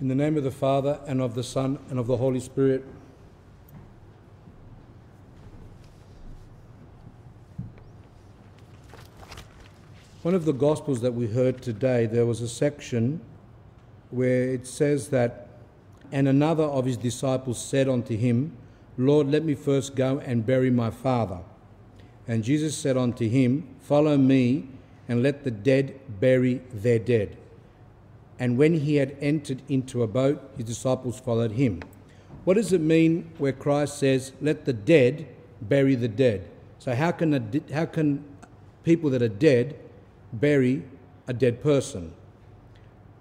In the name of the Father, and of the Son, and of the Holy Spirit. One of the Gospels that we heard today, there was a section where it says that, and another of his disciples said unto him, Lord, let me first go and bury my father. And Jesus said unto him, Follow me, and let the dead bury their dead. And when he had entered into a boat, his disciples followed him. What does it mean where Christ says, Let the dead bury the dead? So, how can, a, how can people that are dead bury a dead person?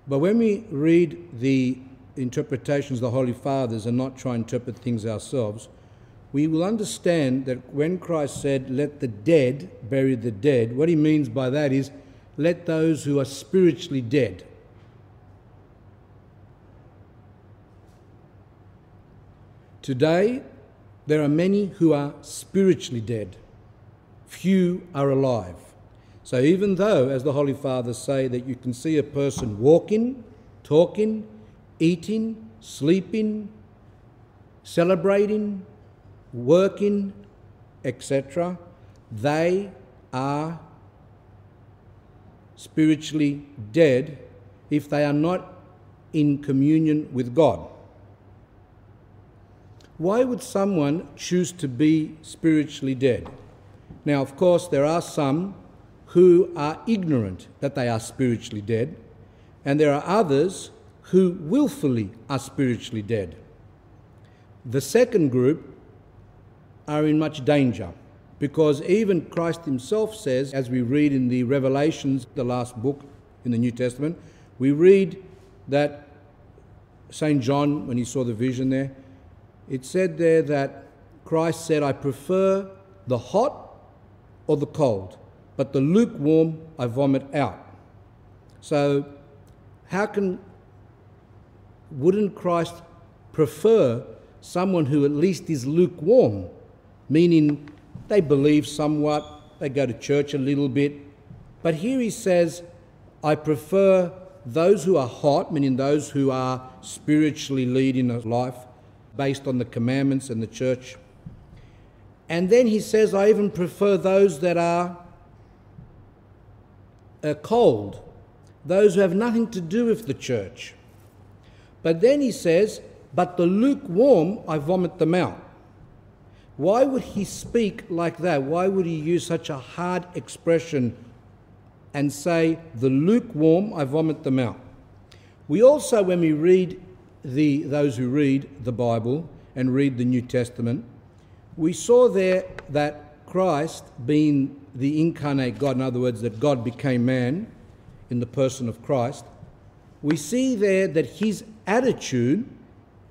But when we read the interpretations of the Holy Fathers and not try to interpret things ourselves, we will understand that when Christ said, Let the dead bury the dead, what he means by that is, Let those who are spiritually dead. Today, there are many who are spiritually dead, few are alive. So, even though, as the Holy Fathers say, that you can see a person walking, talking, eating, sleeping, celebrating, working, etc., they are spiritually dead if they are not in communion with God. Why would someone choose to be spiritually dead? Now, of course, there are some who are ignorant that they are spiritually dead, and there are others who willfully are spiritually dead. The second group are in much danger because even Christ himself says, as we read in the Revelations, the last book in the New Testament, we read that St. John, when he saw the vision there, it said there that Christ said, I prefer the hot or the cold, but the lukewarm I vomit out. So, how can, wouldn't Christ prefer someone who at least is lukewarm, meaning they believe somewhat, they go to church a little bit, but here he says, I prefer those who are hot, meaning those who are spiritually leading a life, based on the commandments and the church. And then he says, I even prefer those that are uh, cold, those who have nothing to do with the church. But then he says, But the lukewarm, I vomit them out. Why would he speak like that? Why would he use such a hard expression and say, The lukewarm, I vomit them out? We also, when we read the, those who read the Bible and read the New Testament, we saw there that Christ, being the incarnate God, in other words, that God became man in the person of Christ, we see there that his attitude,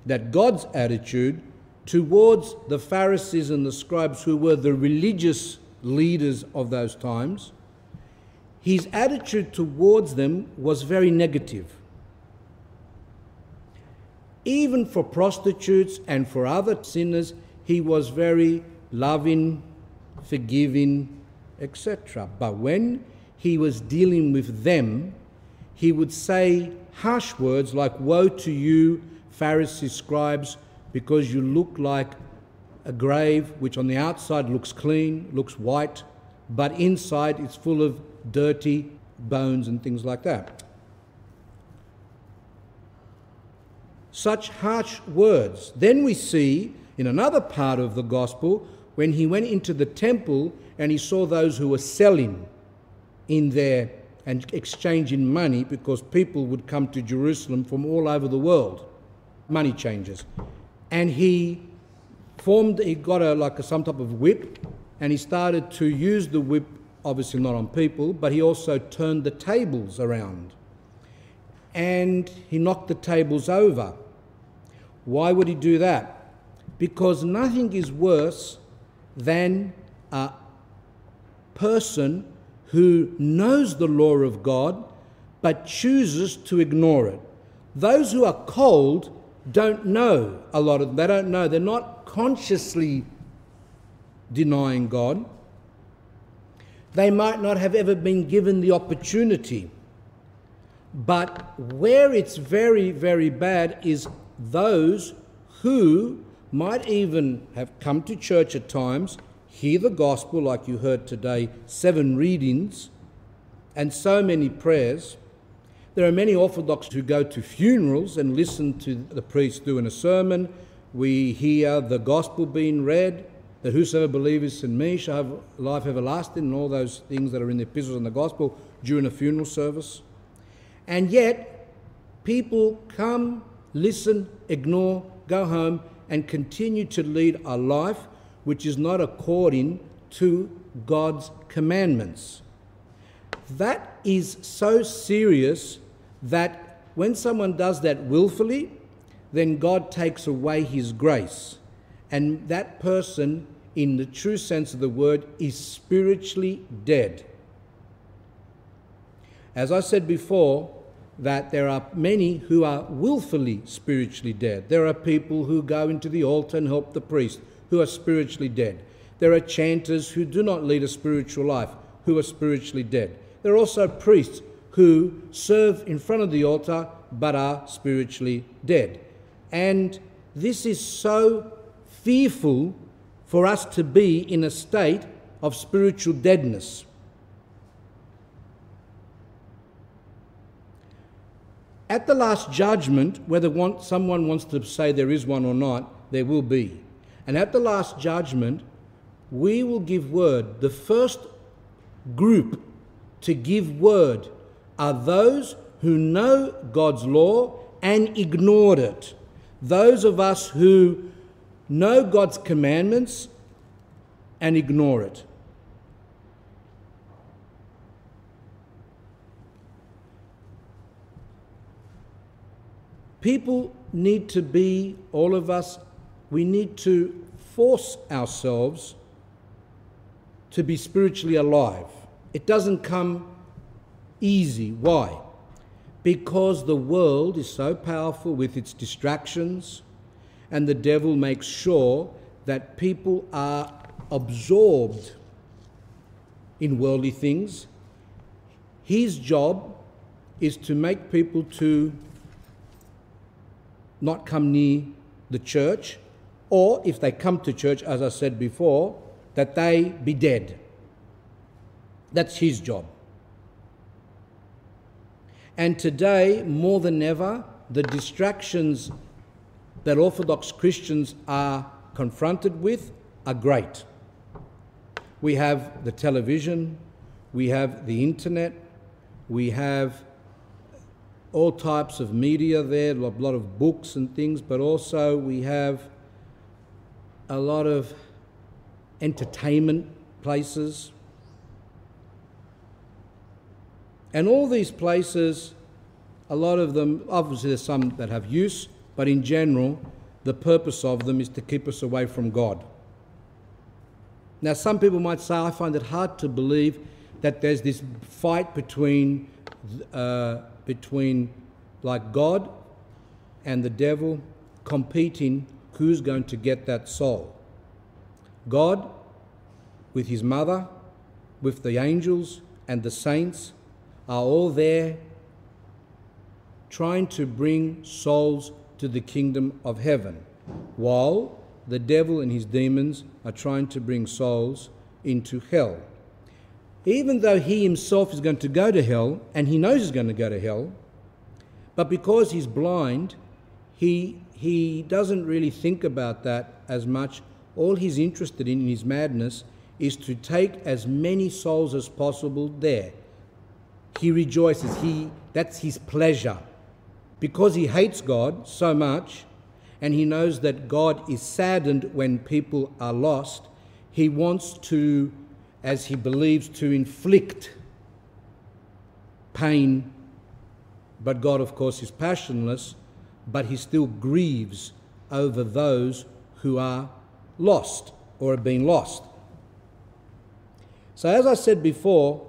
that God's attitude towards the Pharisees and the scribes who were the religious leaders of those times, his attitude towards them was very negative even for prostitutes and for other sinners, he was very loving, forgiving, etc. But when he was dealing with them, he would say harsh words like, Woe to you, Pharisees, scribes, because you look like a grave which on the outside looks clean, looks white, but inside it's full of dirty bones and things like that. Such harsh words. Then we see in another part of the gospel when he went into the temple and he saw those who were selling in there and exchanging money because people would come to Jerusalem from all over the world, money changers. And he formed, he got a, like a, some type of whip and he started to use the whip, obviously not on people, but he also turned the tables around. And he knocked the tables over. Why would he do that? Because nothing is worse than a person who knows the law of God but chooses to ignore it. Those who are cold don't know a lot of them. They don't know. They're not consciously denying God. They might not have ever been given the opportunity. But where it's very, very bad is those who might even have come to church at times, hear the gospel like you heard today, seven readings, and so many prayers. There are many Orthodox who go to funerals and listen to the priest doing a sermon. We hear the gospel being read, that whosoever believes in me shall have life everlasting, and all those things that are in the epistles and the gospel during a funeral service. And yet, people come, listen, ignore, go home, and continue to lead a life which is not according to God's commandments. That is so serious that when someone does that willfully, then God takes away his grace. And that person, in the true sense of the word, is spiritually dead. As I said before, that there are many who are willfully spiritually dead. There are people who go into the altar and help the priest who are spiritually dead. There are chanters who do not lead a spiritual life who are spiritually dead. There are also priests who serve in front of the altar but are spiritually dead. And this is so fearful for us to be in a state of spiritual deadness. At the last judgment, whether someone wants to say there is one or not, there will be. And at the last judgment, we will give word. The first group to give word are those who know God's law and ignored it. Those of us who know God's commandments and ignore it. People need to be, all of us, we need to force ourselves to be spiritually alive. It doesn't come easy. Why? Because the world is so powerful with its distractions, and the devil makes sure that people are absorbed in worldly things. His job is to make people to not come near the church, or if they come to church, as I said before, that they be dead. That's his job. And today, more than ever, the distractions that Orthodox Christians are confronted with are great. We have the television, we have the internet, we have all types of media there, a lot of books and things, but also we have a lot of entertainment places. And all these places, a lot of them, obviously, there's some that have use, but in general, the purpose of them is to keep us away from God. Now, some people might say, I find it hard to believe that there's this fight between uh, between like God and the devil competing who's going to get that soul. God, with his mother, with the angels and the saints, are all there trying to bring souls to the kingdom of heaven, while the devil and his demons are trying to bring souls into hell even though he himself is going to go to hell and he knows he's going to go to hell, but because he's blind, he, he doesn't really think about that as much. All he's interested in in his madness is to take as many souls as possible there. He rejoices, he, that's his pleasure. Because he hates God so much, and he knows that God is saddened when people are lost, he wants to as he believes to inflict pain. But God, of course, is passionless, but he still grieves over those who are lost or have been lost. So, as I said before,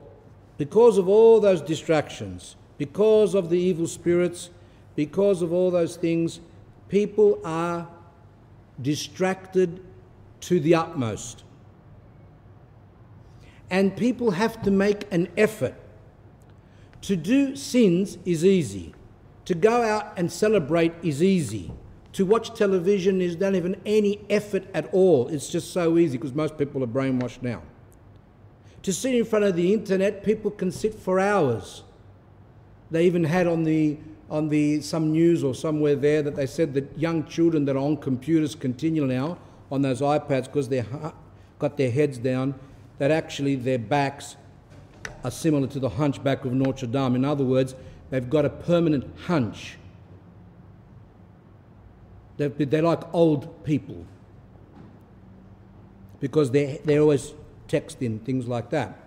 because of all those distractions, because of the evil spirits, because of all those things, people are distracted to the utmost. And people have to make an effort To do sins is easy. To go out and celebrate is easy. To watch television is not even any effort at all. It's just so easy because most people are brainwashed now. To sit in front of the internet, people can sit for hours. They even had on the on the some news or somewhere there that they said that young children that are on computers continually now on those iPads because they've got their heads down, that actually their backs are similar to the hunchback of Notre Dame. In other words, they've got a permanent hunch. They're, they're like old people because they're, they're always texting, things like that,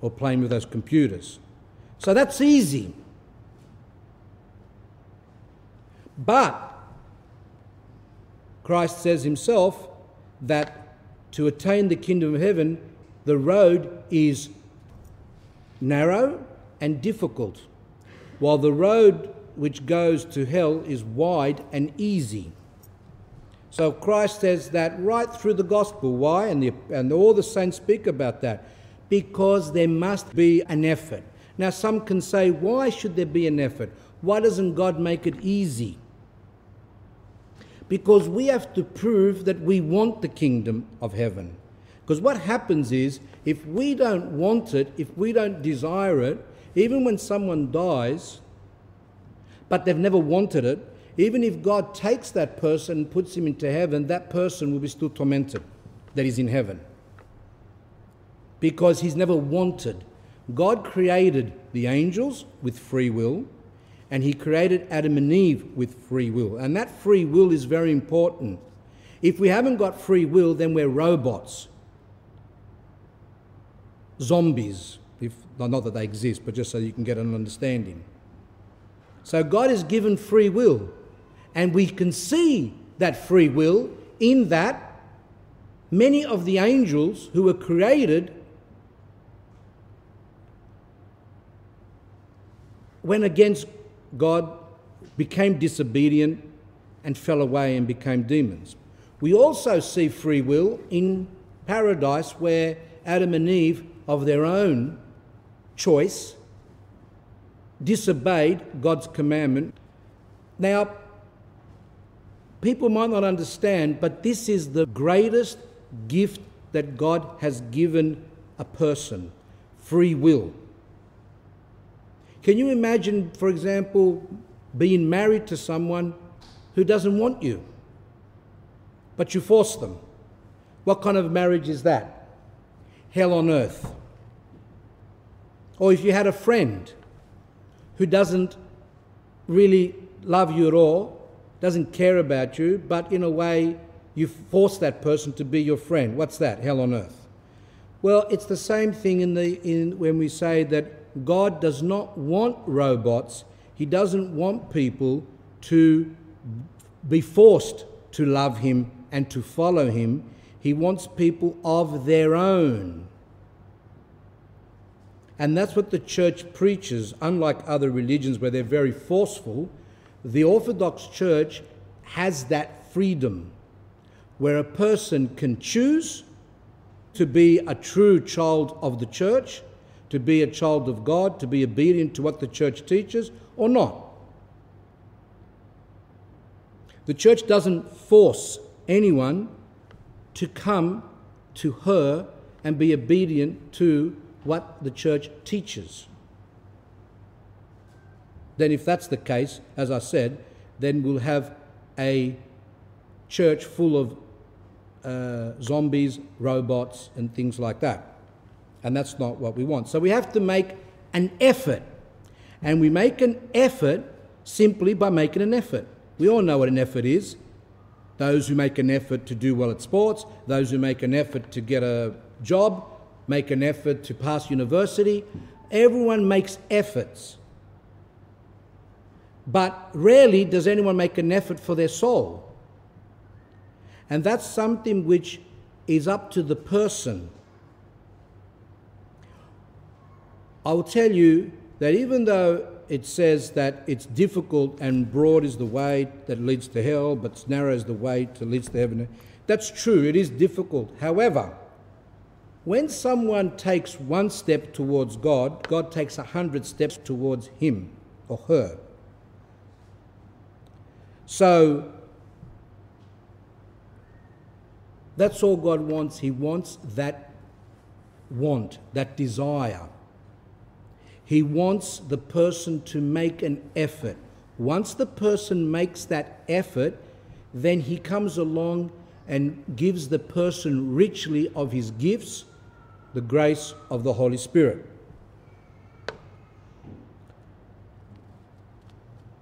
or playing with those computers. So that's easy. But Christ says himself that to attain the kingdom of heaven, the road is narrow and difficult, while the road which goes to hell is wide and easy. So Christ says that right through the gospel. Why? And, the, and all the saints speak about that. Because there must be an effort. Now, some can say, why should there be an effort? Why doesn't God make it easy? Because we have to prove that we want the kingdom of heaven. Because what happens is, if we don't want it, if we don't desire it, even when someone dies, but they've never wanted it, even if God takes that person and puts him into heaven, that person will be still tormented that is in heaven. Because he's never wanted. God created the angels with free will, and he created Adam and Eve with free will. And that free will is very important. If we haven't got free will, then we're robots, zombies, if, not that they exist, but just so you can get an understanding. So God has given free will, and we can see that free will in that many of the angels who were created went against God, became disobedient, and fell away and became demons. We also see free will in paradise where Adam and Eve, of their own choice, disobeyed God's commandment. Now, people might not understand, but this is the greatest gift that God has given a person free will. Can you imagine, for example, being married to someone who doesn't want you, but you force them? What kind of marriage is that? Hell on earth. Or if you had a friend who doesn't really love you at all, doesn't care about you, but in a way you force that person to be your friend. What's that? Hell on earth. Well, it's the same thing in the, in, when we say that God does not want robots, He doesn't want people to be forced to love Him and to follow Him. He wants people of their own. And that's what the church preaches, unlike other religions where they're very forceful the Orthodox Church has that freedom where a person can choose to be a true child of the church, to be a child of God, to be obedient to what the church teaches, or not. The church doesn't force anyone to come to her and be obedient to what the church teaches then if that's the case, as I said, then we'll have a church full of uh, zombies, robots, and things like that. And that's not what we want. So we have to make an effort. And we make an effort simply by making an effort. We all know what an effort is. Those who make an effort to do well at sports, those who make an effort to get a job, make an effort to pass university. Everyone makes efforts. But rarely does anyone make an effort for their soul. And that's something which is up to the person. I will tell you that even though it says that it's difficult and broad is the way that leads to hell, but narrow is the way that leads to heaven, that's true, it is difficult. However, When someone takes one step towards God, God takes a hundred steps towards him or her. So that's all God wants. He wants that want, that desire. He wants the person to make an effort. Once the person makes that effort, then he comes along and gives the person richly of his gifts, the grace of the Holy Spirit.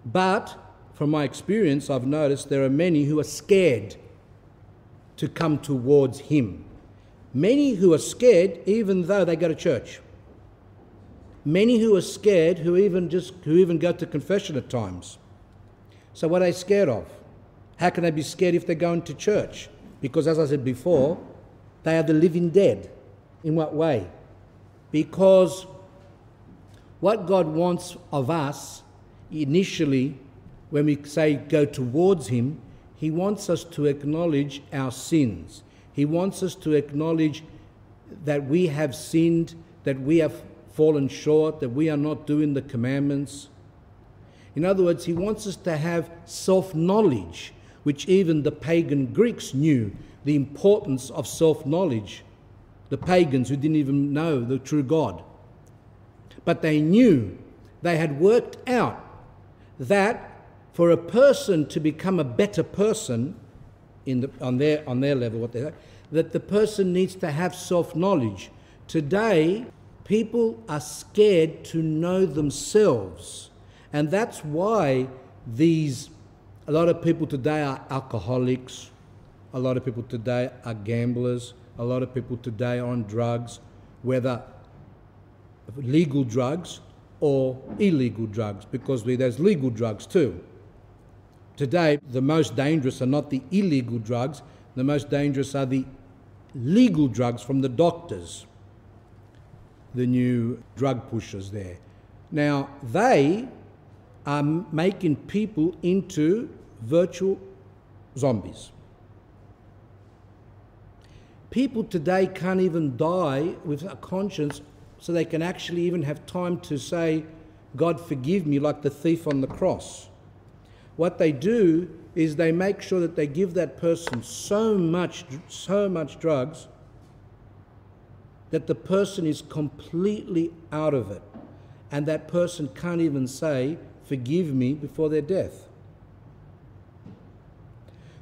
But from my experience, I've noticed there are many who are scared to come towards Him. Many who are scared even though they go to church. Many who are scared who even just who even go to confession at times. So what are they scared of? How can they be scared if they're going to church? Because as I said before, they are the living dead. In what way? Because what God wants of us initially, when we say go towards Him, He wants us to acknowledge our sins. He wants us to acknowledge that we have sinned, that we have fallen short, that we are not doing the commandments. In other words, He wants us to have self knowledge, which even the pagan Greeks knew the importance of self knowledge. The pagans who didn't even know the true God. But they knew, they had worked out that for a person to become a better person in the, on, their, on their level, what they that the person needs to have self knowledge. Today, people are scared to know themselves. And that's why these, a lot of people today are alcoholics, a lot of people today are gamblers, a lot of people today are on drugs, whether legal drugs or illegal drugs, because there's legal drugs too. Today, the most dangerous are not the illegal drugs, the most dangerous are the legal drugs from the doctors, the new drug pushers there. Now, they are making people into virtual zombies. People today can't even die with a conscience so they can actually even have time to say, God forgive me, like the thief on the cross. What they do is they make sure that they give that person so much, so much drugs that the person is completely out of it. And that person can't even say, Forgive me before their death.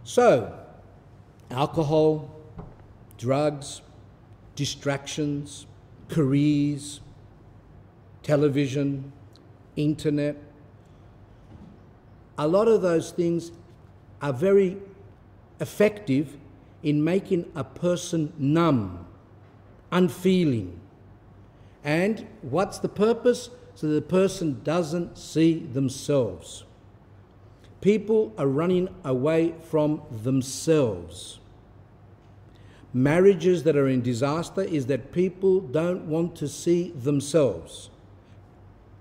So, alcohol, drugs, distractions, careers, television, internet, a lot of those things are very effective in making a person numb, unfeeling. And what's the purpose? So the person doesn't see themselves. People are running away from themselves. Marriages that are in disaster is that people don't want to see themselves.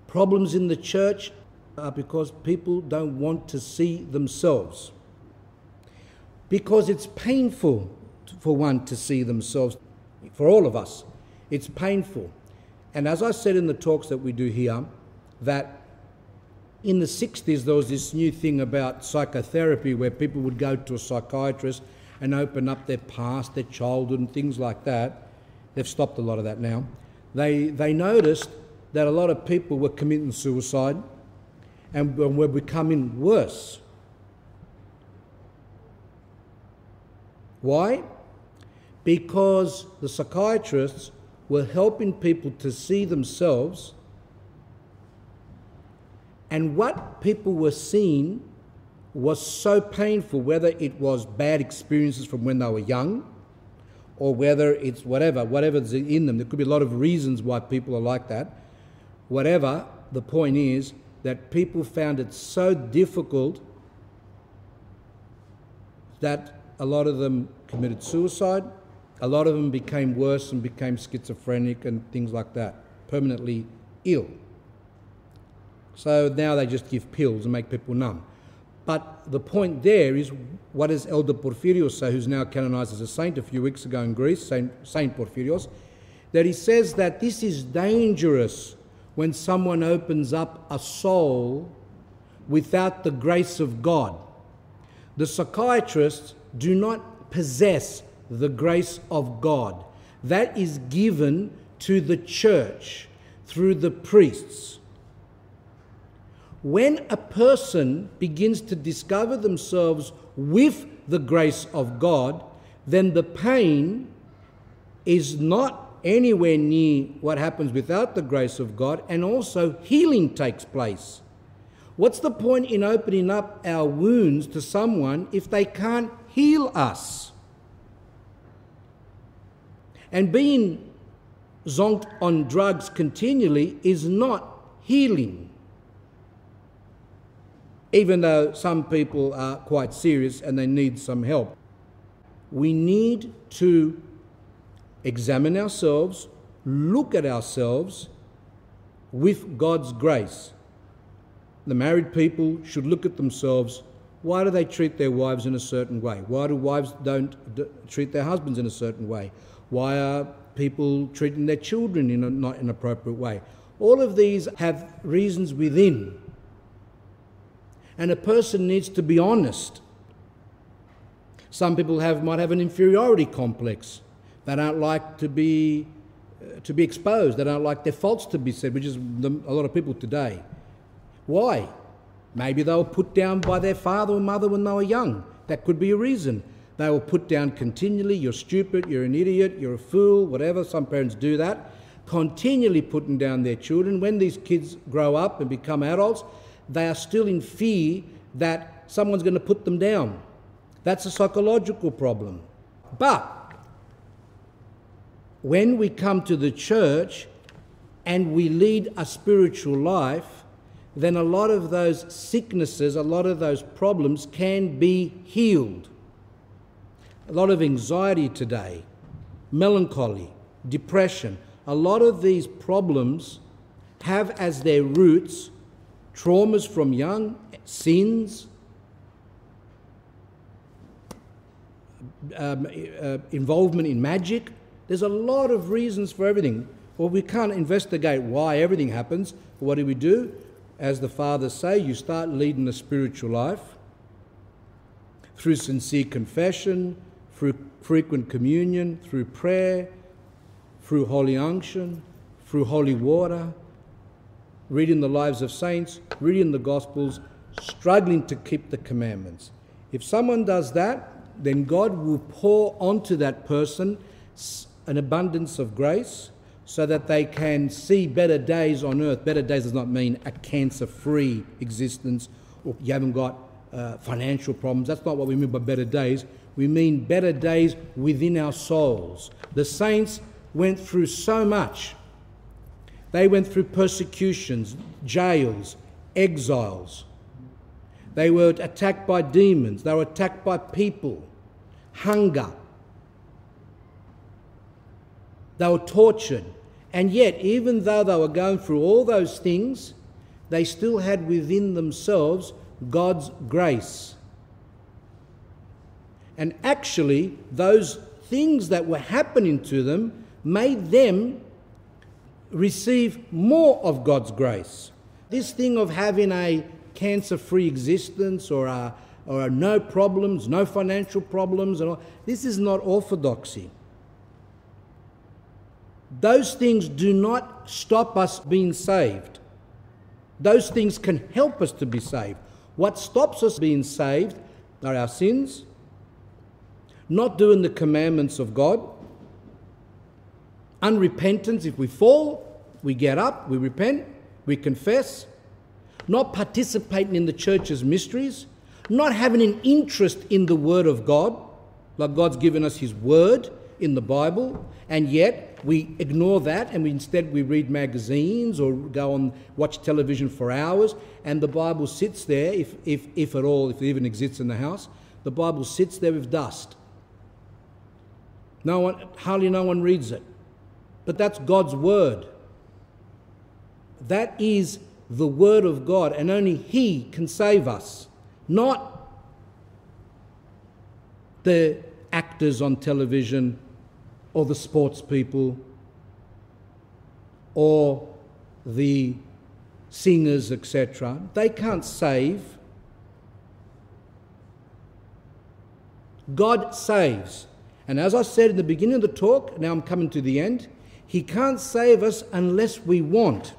Problems in the church are because people don't want to see themselves. Because it's painful for one to see themselves. For all of us, it's painful. And as I said in the talks that we do here, that in the 60s there was this new thing about psychotherapy where people would go to a psychiatrist and open up their past, their childhood, and things like that. They've stopped a lot of that now. They, they noticed that a lot of people were committing suicide and we're becoming worse. Why? Because the psychiatrists were helping people to see themselves, and what people were seeing was so painful, whether it was bad experiences from when they were young, or whether it's whatever, whatever's in them. There could be a lot of reasons why people are like that. Whatever, the point is, that people found it so difficult that a lot of them committed suicide. A lot of them became worse and became schizophrenic and things like that, permanently ill. So now they just give pills and make people numb. But the point there is what does Elder Porphyrios say, who's now canonized as a saint a few weeks ago in Greece, Saint, saint Porphyrios? that he says that this is dangerous when someone opens up a soul without the grace of God. The psychiatrists do not possess the grace of God. That is given to the church through the priests. When a person begins to discover themselves with the grace of God, then the pain is not anywhere near what happens without the grace of God, and also healing takes place. What's the point in opening up our wounds to someone if they can't heal us? And being zonked on drugs continually is not healing. Even though some people are quite serious and they need some help. We need to examine ourselves, look at ourselves with God's grace. The married people should look at themselves. Why do they treat their wives in a certain way? Why do wives don't treat their husbands in a certain way? Why are people treating their children in a not inappropriate way? All of these have reasons within. And a person needs to be honest. Some people have, might have an inferiority complex. They don't like to be, uh, to be exposed. They don't like their faults to be said, which is the, a lot of people today. Why? Maybe they were put down by their father or mother when they were young. That could be a reason. They were put down continually. You're stupid, you're an idiot, you're a fool, whatever. Some parents do that. Continually putting down their children. When these kids grow up and become adults, they are still in fear that someone's going to put them down. That's a psychological problem. But when we come to the church and we lead a spiritual life, then a lot of those sicknesses, a lot of those problems can be healed. A lot of anxiety today, melancholy, depression, a lot of these problems have as their roots traumas from young, sins, um, uh, involvement in magic, there's a lot of reasons for everything. Well, we can't investigate why everything happens. What do we do? As the fathers say, you start leading a spiritual life through sincere confession, through frequent communion, through prayer, through holy unction, through holy water, reading the lives of saints, reading the Gospels, struggling to keep the commandments. If someone does that, then God will pour onto that person an abundance of grace so that they can see better days on earth. Better days does not mean a cancer free existence or you haven't got uh, financial problems. That's not what we mean by better days. We mean better days within our souls. The saints went through so much. They went through persecutions, jails, exiles. They were attacked by demons. They were attacked by people, hunger, they were tortured. And yet, even though they were going through all those things, they still had within themselves God's grace. And actually, those things that were happening to them made them receive more of God's grace. This thing of having a cancer free existence or, a, or a no problems, no financial problems, and all, this is not orthodoxy. Those things do not stop us being saved. Those things can help us to be saved. What stops us being saved are our sins, not doing the commandments of God, unrepentance. If we fall, we get up, we repent, we confess, not participating in the church's mysteries, not having an interest in the Word of God, like God's given us His Word in the Bible, and yet we ignore that and we instead we read magazines or go and watch television for hours and the Bible sits there, if, if, if at all, if it even exists in the house, the Bible sits there with dust. No one, hardly no one reads it. But that's God's word. That is the word of God, and only He can save us, not the actors on television or the sports people or the singers, etc. They can't save. God saves. And as I said in the beginning of the talk, now I'm coming to the end, He can't save us unless we want.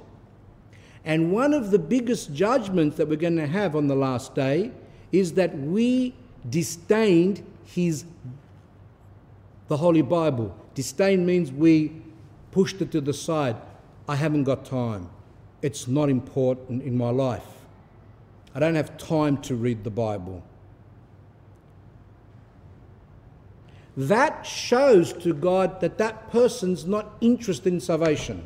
And one of the biggest judgments that we're going to have on the last day is that we disdained His the Holy Bible. Disdain means we pushed it to the side. I haven't got time. It's not important in my life. I don't have time to read the Bible. That shows to God that that person's not interested in salvation.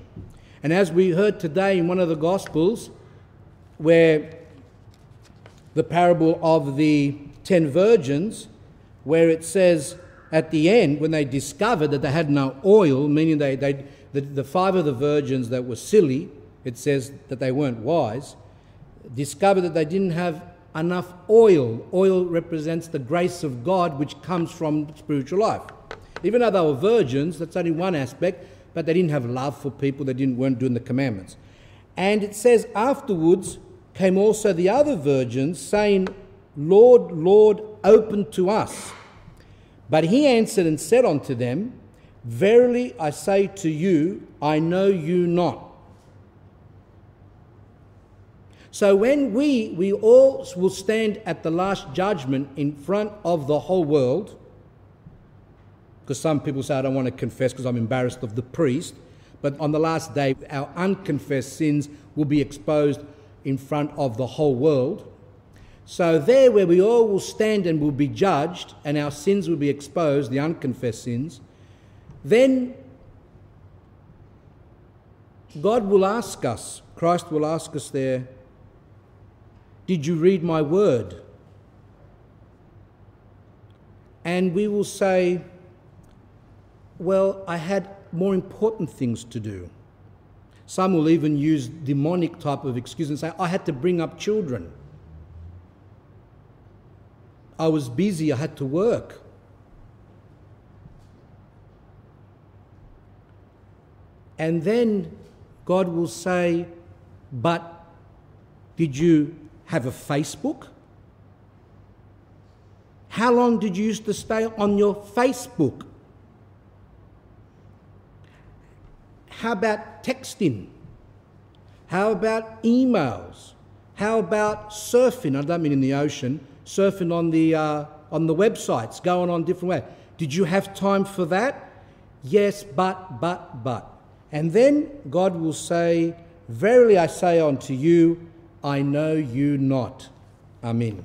And as we heard today in one of the Gospels, where the parable of the ten virgins, where it says at the end, when they discovered that they had no oil, meaning they, they, the, the five of the virgins that were silly, it says that they weren't wise, discovered that they didn't have enough oil. Oil represents the grace of God which comes from spiritual life. Even though they were virgins, that's only one aspect, but they didn't have love for people, they didn't, weren't doing the commandments. And it says, afterwards came also the other virgins, saying, Lord, Lord, open to us. But he answered and said unto them, Verily I say to you, I know you not. So when we, we all will stand at the last judgment in front of the whole world, because some people say, I don't want to confess because I'm embarrassed of the priest. But on the last day, our unconfessed sins will be exposed in front of the whole world. So, there where we all will stand and will be judged, and our sins will be exposed, the unconfessed sins, then God will ask us, Christ will ask us there, did you read my word? And we will say, Well, I had more important things to do. Some will even use demonic type of excuse and say, I had to bring up children. I was busy, I had to work. And then God will say, But did you have a Facebook? How long did you used to stay on your Facebook? How about texting? How about emails? How about surfing? I don't mean in the ocean, surfing on the, uh, on the websites, going on different ways. Did you have time for that? Yes, but, but, but. And then God will say, Verily I say unto you, I know you not. Amen.